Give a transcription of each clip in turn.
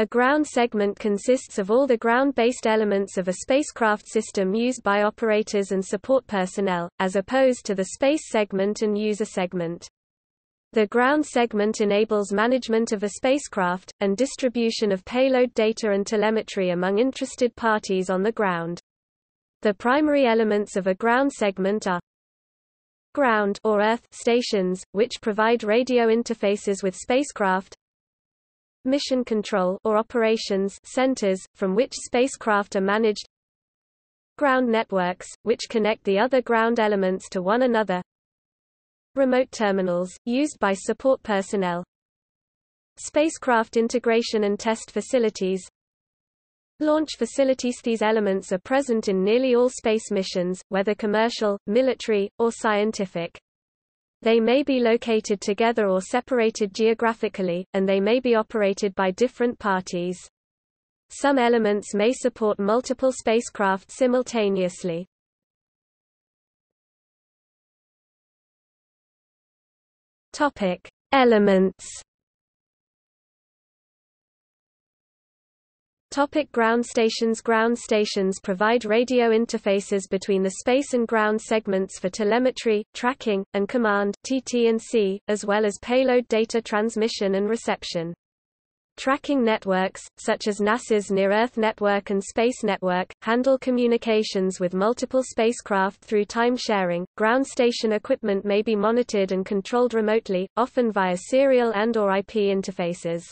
A ground segment consists of all the ground-based elements of a spacecraft system used by operators and support personnel, as opposed to the space segment and user segment. The ground segment enables management of a spacecraft, and distribution of payload data and telemetry among interested parties on the ground. The primary elements of a ground segment are ground or Earth stations, which provide radio interfaces with spacecraft, mission control or operations centers, from which spacecraft are managed ground networks, which connect the other ground elements to one another remote terminals, used by support personnel spacecraft integration and test facilities launch facilities These elements are present in nearly all space missions, whether commercial, military, or scientific. They may be located together or separated geographically, and they may be operated by different parties. Some elements may support multiple spacecraft simultaneously. Topic: Elements Topic ground stations Ground stations provide radio interfaces between the space and ground segments for telemetry, tracking, and command TT&C, as well as payload data transmission and reception. Tracking networks, such as NASA's Near-Earth Network and Space Network, handle communications with multiple spacecraft through time sharing. Ground station equipment may be monitored and controlled remotely, often via serial and or IP interfaces.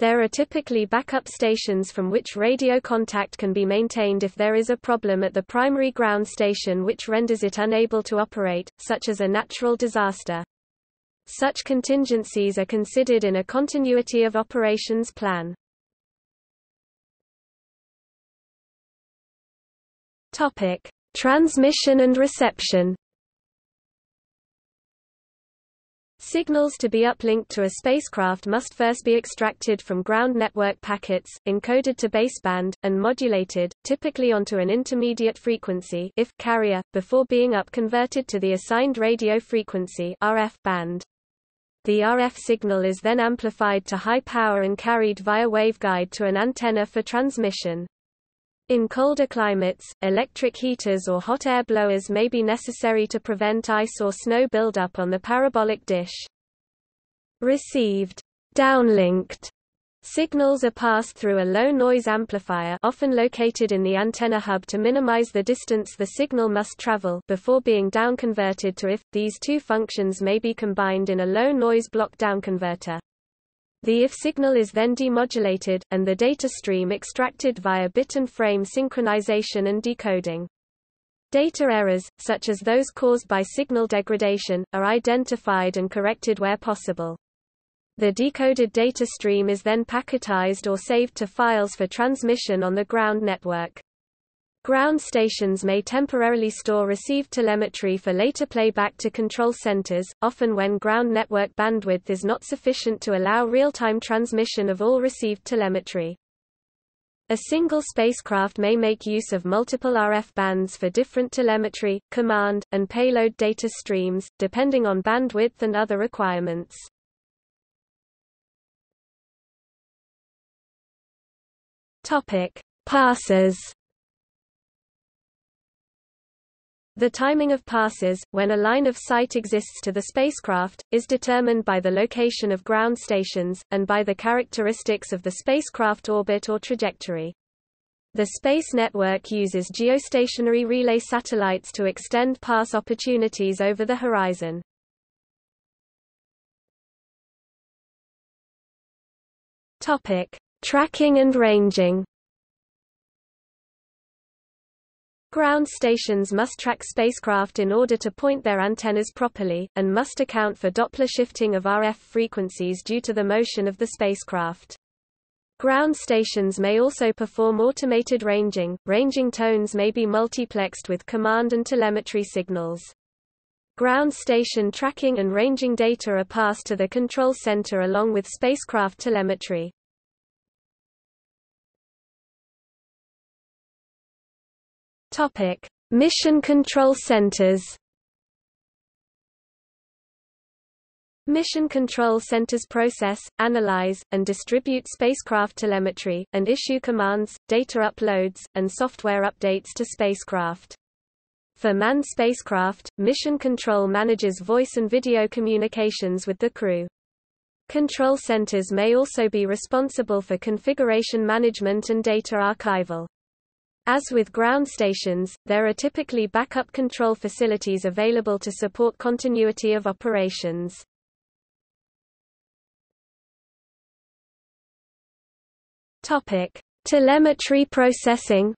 There are typically backup stations from which radio contact can be maintained if there is a problem at the primary ground station which renders it unable to operate, such as a natural disaster. Such contingencies are considered in a continuity of operations plan. Topic: Transmission and reception. Signals to be uplinked to a spacecraft must first be extracted from ground network packets, encoded to baseband, and modulated, typically onto an intermediate frequency if carrier, before being up-converted to the assigned radio frequency RF band. The RF signal is then amplified to high power and carried via waveguide to an antenna for transmission. In colder climates, electric heaters or hot air blowers may be necessary to prevent ice or snow buildup on the parabolic dish. Received downlinked Signals are passed through a low-noise amplifier often located in the antenna hub to minimize the distance the signal must travel before being downconverted to if. These two functions may be combined in a low-noise block downconverter. The IF signal is then demodulated, and the data stream extracted via bit and frame synchronization and decoding. Data errors, such as those caused by signal degradation, are identified and corrected where possible. The decoded data stream is then packetized or saved to files for transmission on the ground network. Ground stations may temporarily store received telemetry for later playback to control centers, often when ground network bandwidth is not sufficient to allow real-time transmission of all received telemetry. A single spacecraft may make use of multiple RF bands for different telemetry, command, and payload data streams, depending on bandwidth and other requirements. Topic: Passes The timing of passes, when a line of sight exists to the spacecraft, is determined by the location of ground stations, and by the characteristics of the spacecraft orbit or trajectory. The Space Network uses geostationary relay satellites to extend pass opportunities over the horizon. Topic: Tracking and ranging. Ground stations must track spacecraft in order to point their antennas properly, and must account for Doppler shifting of RF frequencies due to the motion of the spacecraft. Ground stations may also perform automated ranging. Ranging tones may be multiplexed with command and telemetry signals. Ground station tracking and ranging data are passed to the control center along with spacecraft telemetry. Topic: Mission Control Centers. Mission Control Centers process, analyze, and distribute spacecraft telemetry, and issue commands, data uploads, and software updates to spacecraft. For manned spacecraft, Mission Control manages voice and video communications with the crew. Control centers may also be responsible for configuration management and data archival. As with ground stations, there are typically backup control facilities available to support continuity of operations. Topic: Telemetry processing.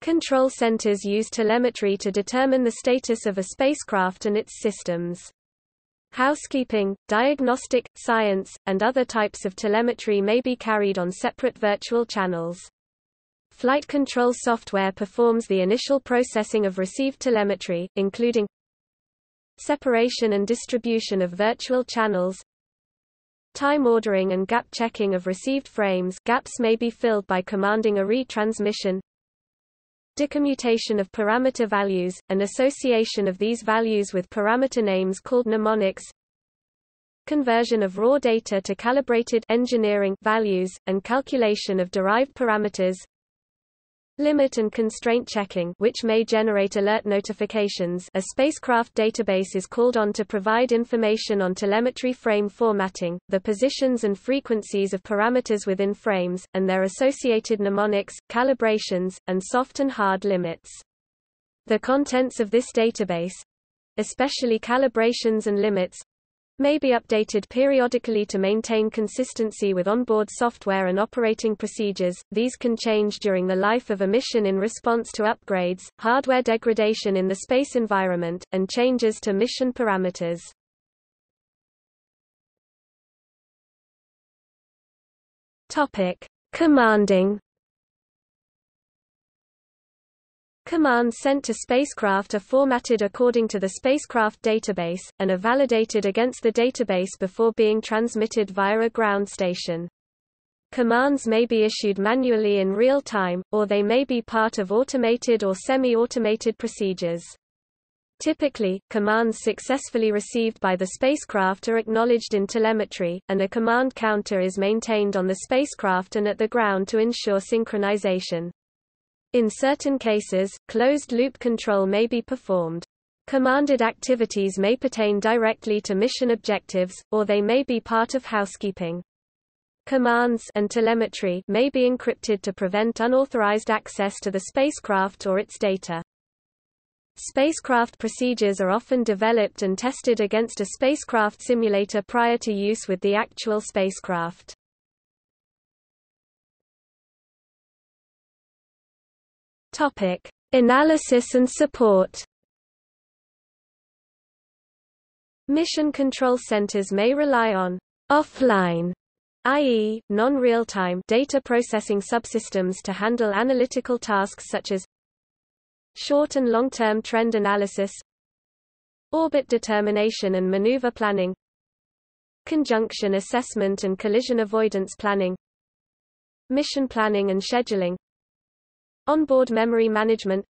Control centers use telemetry to determine the status of a spacecraft and its systems. Housekeeping, diagnostic, science, and other types of telemetry may be carried on separate virtual channels. Flight control software performs the initial processing of received telemetry, including separation and distribution of virtual channels, Time ordering and gap checking of received frames gaps may be filled by commanding a retransmission. Decommutation of parameter values, and association of these values with parameter names called mnemonics. Conversion of raw data to calibrated engineering values, and calculation of derived parameters limit and constraint checking which may generate alert notifications a spacecraft database is called on to provide information on telemetry frame formatting, the positions and frequencies of parameters within frames, and their associated mnemonics, calibrations, and soft and hard limits. The contents of this database—especially calibrations and limits, may be updated periodically to maintain consistency with onboard software and operating procedures. These can change during the life of a mission in response to upgrades, hardware degradation in the space environment, and changes to mission parameters. Topic: Commanding Commands sent to spacecraft are formatted according to the spacecraft database, and are validated against the database before being transmitted via a ground station. Commands may be issued manually in real time, or they may be part of automated or semi-automated procedures. Typically, commands successfully received by the spacecraft are acknowledged in telemetry, and a command counter is maintained on the spacecraft and at the ground to ensure synchronization. In certain cases, closed-loop control may be performed. Commanded activities may pertain directly to mission objectives, or they may be part of housekeeping. Commands and telemetry may be encrypted to prevent unauthorized access to the spacecraft or its data. Spacecraft procedures are often developed and tested against a spacecraft simulator prior to use with the actual spacecraft. Topic: Analysis and support. Mission control centers may rely on offline i.e., non-real-time data processing subsystems to handle analytical tasks such as short and long-term trend analysis orbit determination and maneuver planning conjunction assessment and collision avoidance planning mission planning and scheduling Onboard memory management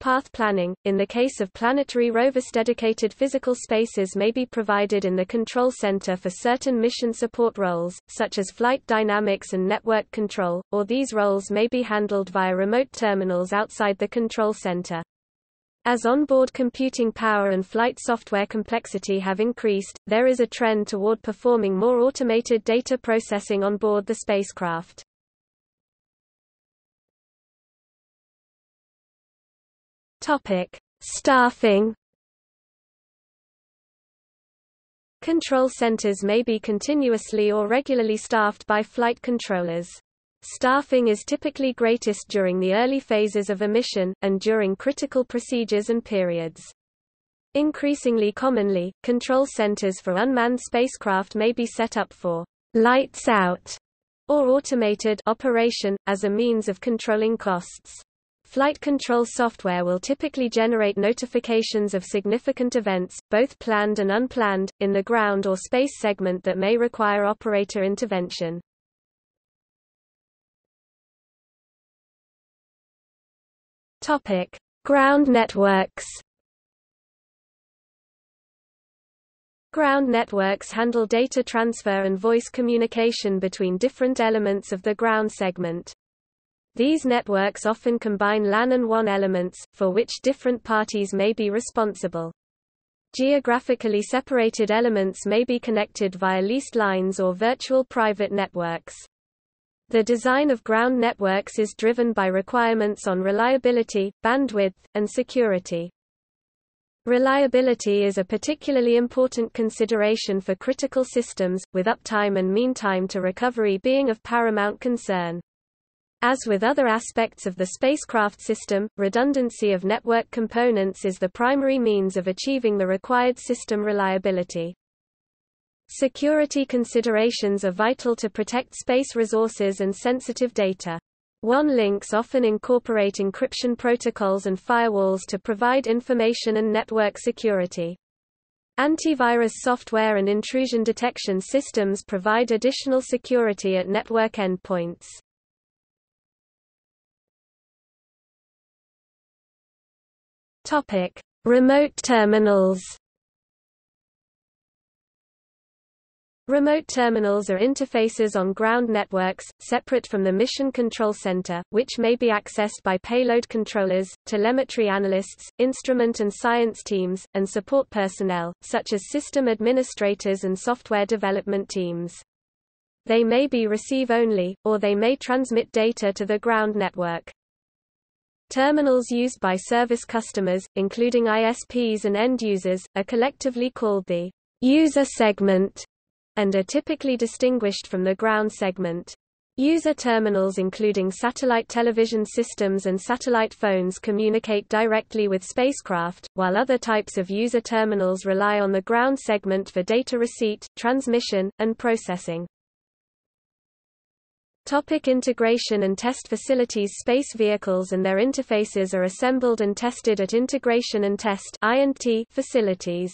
Path planning – In the case of planetary rovers dedicated physical spaces may be provided in the control center for certain mission support roles, such as flight dynamics and network control, or these roles may be handled via remote terminals outside the control center. As onboard computing power and flight software complexity have increased, there is a trend toward performing more automated data processing on board the spacecraft. Topic: Staffing. Control centers may be continuously or regularly staffed by flight controllers. Staffing is typically greatest during the early phases of a mission, and during critical procedures and periods. Increasingly commonly, control centers for unmanned spacecraft may be set up for lights out or automated operation, as a means of controlling costs. Flight control software will typically generate notifications of significant events, both planned and unplanned, in the ground or space segment that may require operator intervention. Topic: Ground networks. Ground networks handle data transfer and voice communication between different elements of the ground segment. These networks often combine LAN and WAN elements, for which different parties may be responsible. Geographically separated elements may be connected via leased lines or virtual private networks. The design of ground networks is driven by requirements on reliability, bandwidth, and security. Reliability is a particularly important consideration for critical systems, with uptime and mean time to recovery being of paramount concern. As with other aspects of the spacecraft system, redundancy of network components is the primary means of achieving the required system reliability. Security considerations are vital to protect space resources and sensitive data. WAN links often incorporate encryption protocols and firewalls to provide information and network security. Antivirus software and intrusion detection systems provide additional security at network endpoints. Topic: Remote terminals. Remote terminals are interfaces on ground networks, separate from the Mission Control Center, which may be accessed by payload controllers, telemetry analysts, instrument and science teams, and support personnel, such as system administrators and software development teams. They may be receive-only, or they may transmit data to the ground network. Terminals used by service customers, including ISPs and end users, are collectively called the user segment and are typically distinguished from the ground segment. User terminals including satellite television systems and satellite phones communicate directly with spacecraft, while other types of user terminals rely on the ground segment for data receipt, transmission, and processing. Topic integration and test facilities Space vehicles and their interfaces are assembled and tested at Integration and Test facilities.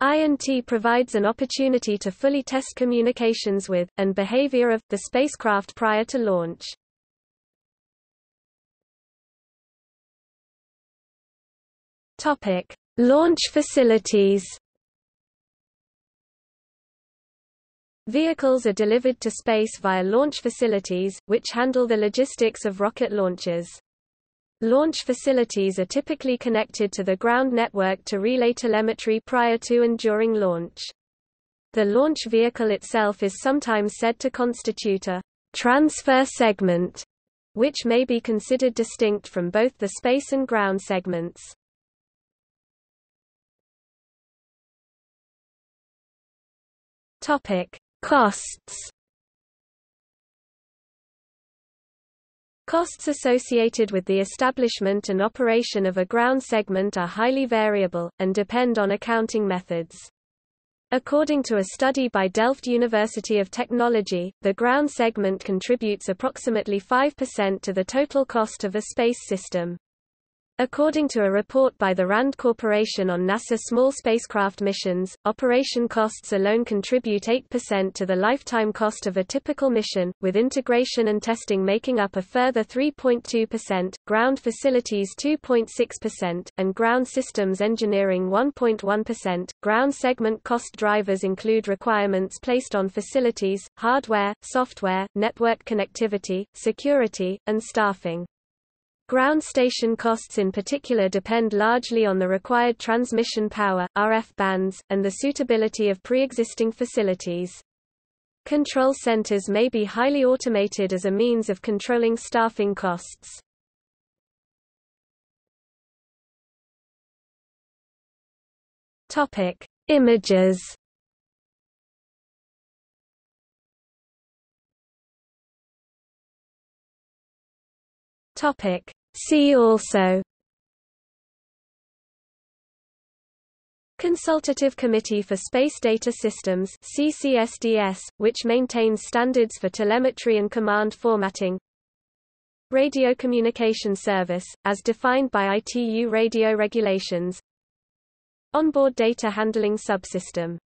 I&T provides an opportunity to fully test communications with, and behavior of, the spacecraft prior to launch. Topic. Launch facilities Vehicles are delivered to space via launch facilities, which handle the logistics of rocket launches. Launch facilities are typically connected to the ground network to relay telemetry prior to and during launch. The launch vehicle itself is sometimes said to constitute a transfer segment, which may be considered distinct from both the space and ground segments. Topic: Costs Costs associated with the establishment and operation of a ground segment are highly variable, and depend on accounting methods. According to a study by Delft University of Technology, the ground segment contributes approximately 5% to the total cost of a space system. According to a report by the RAND Corporation on NASA small spacecraft missions, operation costs alone contribute 8% to the lifetime cost of a typical mission, with integration and testing making up a further 3.2%, ground facilities 2.6%, and ground systems engineering 1.1%. Ground segment cost drivers include requirements placed on facilities, hardware, software, network connectivity, security, and staffing. Ground station costs in particular depend largely on the required transmission power, RF bands, and the suitability of pre-existing facilities. Control centers may be highly automated as a means of controlling staffing costs. Topic: Images. Topic: See also. Consultative Committee for Space Data Systems CCSDS, which maintains standards for telemetry and command formatting. Radio Communication Service, as defined by ITU radio regulations. Onboard Data Handling Subsystem